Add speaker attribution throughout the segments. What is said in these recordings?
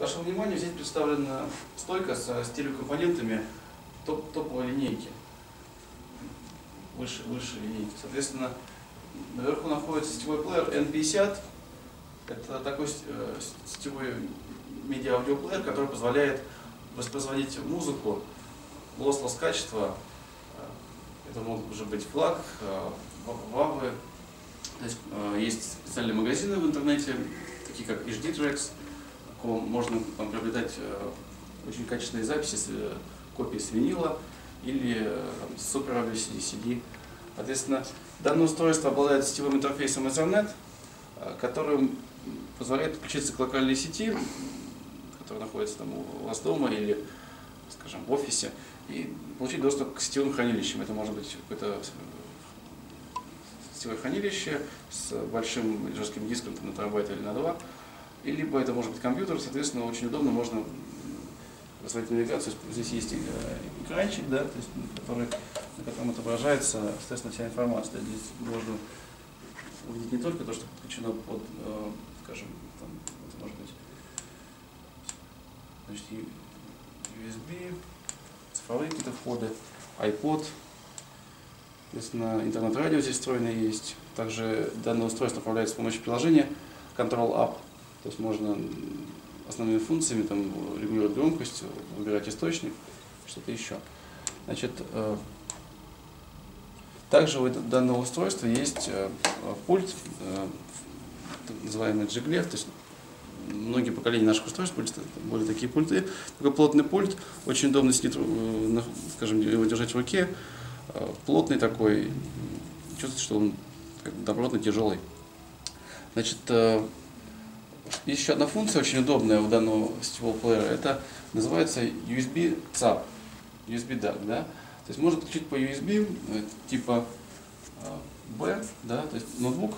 Speaker 1: вашему вниманию здесь представлена стойка со стереокомпонентами топ топовой линейки. Выше, выше линейки. Соответственно, наверху находится сетевой плеер N50. Это такой э, сетевой медиа-аудиоплеер, который позволяет воспроизводить музыку lossless качества. Э, это могут уже быть флаг, э, вавы. То есть, есть специальные магазины в интернете, такие как HD Tracks, можно там, приобретать э, очень качественные записи, э, копии с винила или э, там, с супер CD. Соответственно, данное устройство обладает сетевым интерфейсом Ethernet, который позволяет подключиться к локальной сети, которая находится там у вас дома или, скажем, в офисе, и получить доступ к сетевым хранилищам. Это может быть какое-то сетевое хранилище с большим жестким диском там, на терабайт или на два, и либо это может быть компьютер, соответственно, очень удобно, можно развивать навигацию. Здесь есть э, экранчик, да, то есть, который, на котором отображается, соответственно, вся информация. Здесь можно увидеть не только то, что подключено под, э, скажем, там, это может быть значит, USB, цифровые какие-то входы, iPod, соответственно, интернет-радио здесь встроенное есть. Также данное устройство управляется с помощью приложения Control App. То есть можно основными функциями там, регулировать громкость, выбирать источник, что-то еще. Значит, э, также у данного устройства есть э, пульт, э, так называемый джиглев, то есть многие поколения наших устройств были такие пульты. Такой плотный пульт, очень удобно сидит, скажем, его держать в руке, плотный такой, чувствуется, что он добротно тяжелый. Значит, есть еще одна функция очень удобная у данного сетевого плеера. Это называется USB CAP, USB DAC, да? То есть можно подключить по USB э, типа э, B, да, то есть ноутбук,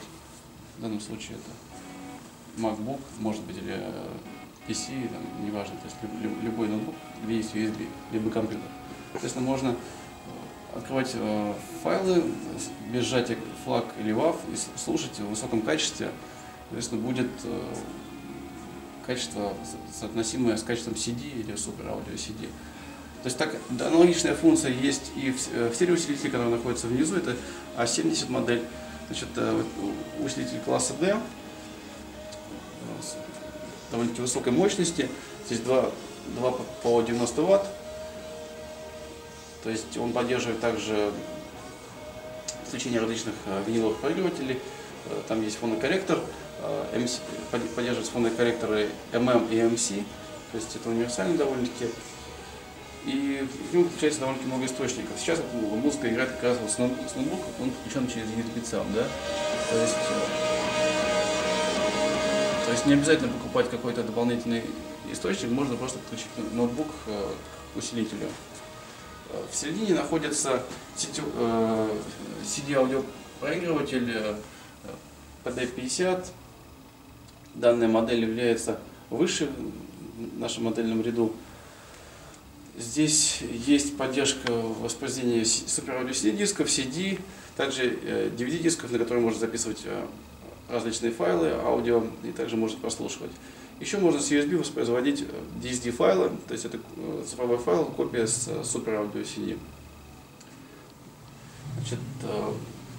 Speaker 1: в данном случае это MacBook, может быть, или э, PC, там, неважно, то есть любой ноутбук, где есть USB, либо компьютер. Соответственно, можно открывать файлы без сжатия флаг или WAV и слушать в высоком качестве. Соответственно, будет качество соотносимое с качеством CD или супер аудио CD. То есть так, аналогичная функция есть и в, э, в стереоусилителе, который находится внизу, это А70 модель. Значит, э, усилитель класса D, довольно-таки высокой мощности. Здесь 2, 2 по 90 Вт. То есть он поддерживает также включение различных э, виниловых проигрывателей. Там есть фонокорректор. MC, э, поддерживает фонные корректоры MM и MC, то есть это универсальный довольно-таки. И в нем включается довольно-таки много источников. Сейчас музыка играет как раз вот с ноутбука, он подключен через USB сам, да? То есть, э, то есть не обязательно покупать какой-то дополнительный источник, можно просто подключить ноутбук э, к усилителю. В середине находится CD-аудиопроигрыватель PD50, данная модель является выше в нашем модельном ряду. Здесь есть поддержка воспроизведения Super Audio CD дисков, CD, также DVD э, дисков, на которые можно записывать э, различные файлы, аудио и также можно прослушивать. Еще можно с USB воспроизводить DSD э, файлы, то есть это цифровой файл, копия с Super Audio CD. Значит,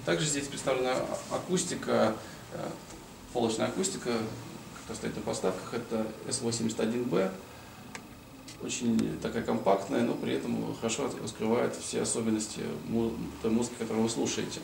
Speaker 1: также здесь представлена акустика полочная акустика, которая стоит на поставках, это S81B. Очень такая компактная, но при этом хорошо раскрывает все особенности той музыки, которую вы слушаете.